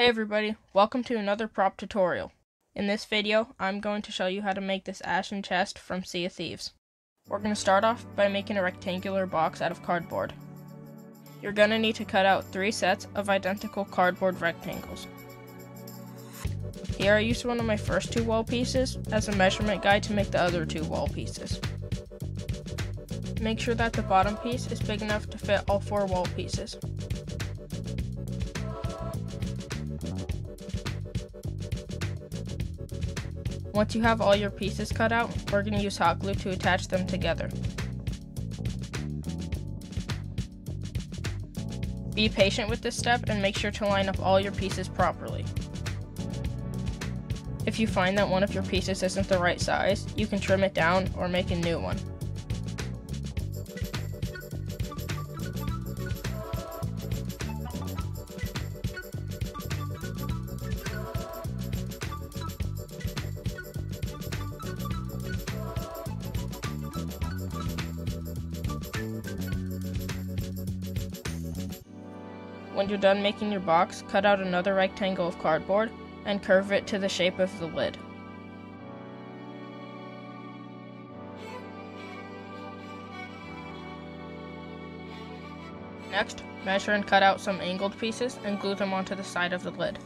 Hey everybody, welcome to another prop tutorial. In this video, I'm going to show you how to make this ashen chest from Sea of Thieves. We're going to start off by making a rectangular box out of cardboard. You're going to need to cut out three sets of identical cardboard rectangles. Here I used one of my first two wall pieces as a measurement guide to make the other two wall pieces. Make sure that the bottom piece is big enough to fit all four wall pieces. Once you have all your pieces cut out, we're going to use hot glue to attach them together. Be patient with this step and make sure to line up all your pieces properly. If you find that one of your pieces isn't the right size, you can trim it down or make a new one. When you're done making your box, cut out another rectangle of cardboard and curve it to the shape of the lid. Next, measure and cut out some angled pieces and glue them onto the side of the lid.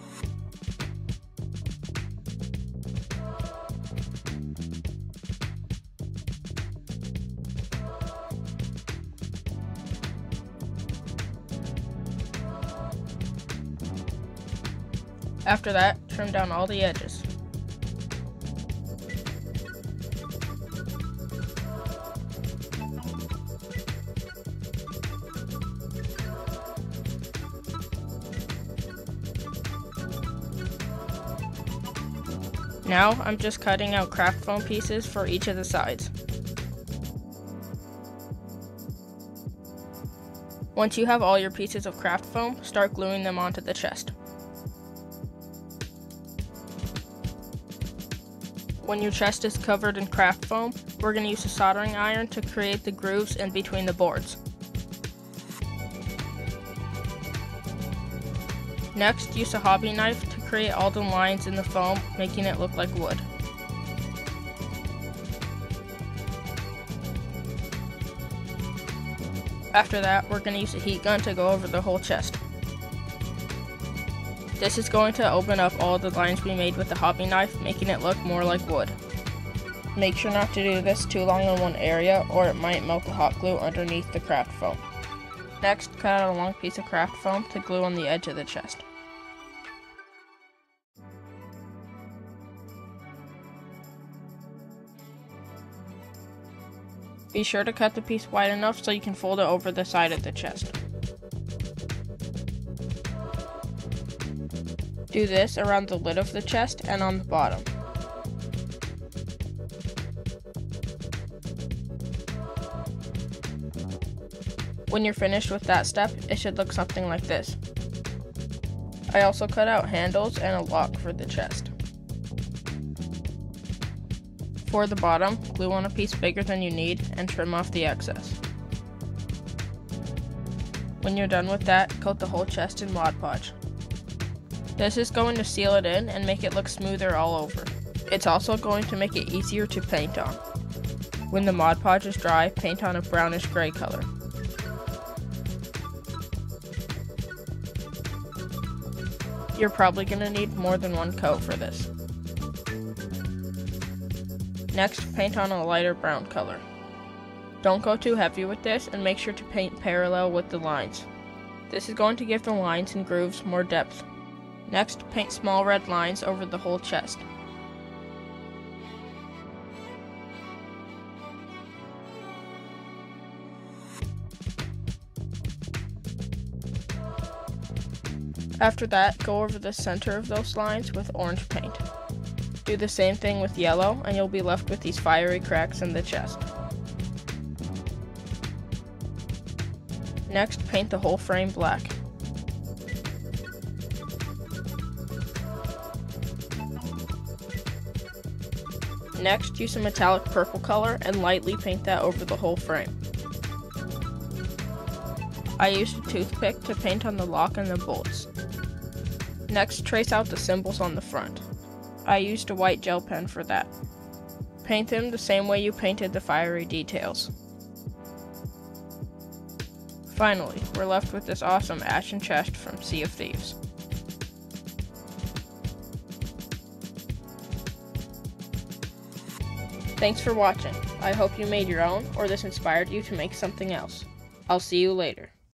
After that, trim down all the edges. Now, I'm just cutting out craft foam pieces for each of the sides. Once you have all your pieces of craft foam, start gluing them onto the chest. When your chest is covered in craft foam, we're going to use a soldering iron to create the grooves in between the boards. Next, use a hobby knife to create all the lines in the foam, making it look like wood. After that, we're going to use a heat gun to go over the whole chest. This is going to open up all the lines we made with the hobby knife, making it look more like wood. Make sure not to do this too long in one area or it might melt the hot glue underneath the craft foam. Next, cut out a long piece of craft foam to glue on the edge of the chest. Be sure to cut the piece wide enough so you can fold it over the side of the chest. Do this around the lid of the chest and on the bottom. When you're finished with that step, it should look something like this. I also cut out handles and a lock for the chest. For the bottom, glue on a piece bigger than you need and trim off the excess. When you're done with that, coat the whole chest in Mod Podge. This is going to seal it in and make it look smoother all over. It's also going to make it easier to paint on. When the Mod Podge is dry, paint on a brownish gray color. You're probably going to need more than one coat for this. Next, paint on a lighter brown color. Don't go too heavy with this and make sure to paint parallel with the lines. This is going to give the lines and grooves more depth. Next, paint small red lines over the whole chest. After that, go over the center of those lines with orange paint. Do the same thing with yellow, and you'll be left with these fiery cracks in the chest. Next, paint the whole frame black. Next, use a metallic purple color and lightly paint that over the whole frame. I used a toothpick to paint on the lock and the bolts. Next, trace out the symbols on the front. I used a white gel pen for that. Paint them the same way you painted the fiery details. Finally, we're left with this awesome Ashen Chest from Sea of Thieves. Thanks for watching. I hope you made your own, or this inspired you to make something else. I'll see you later.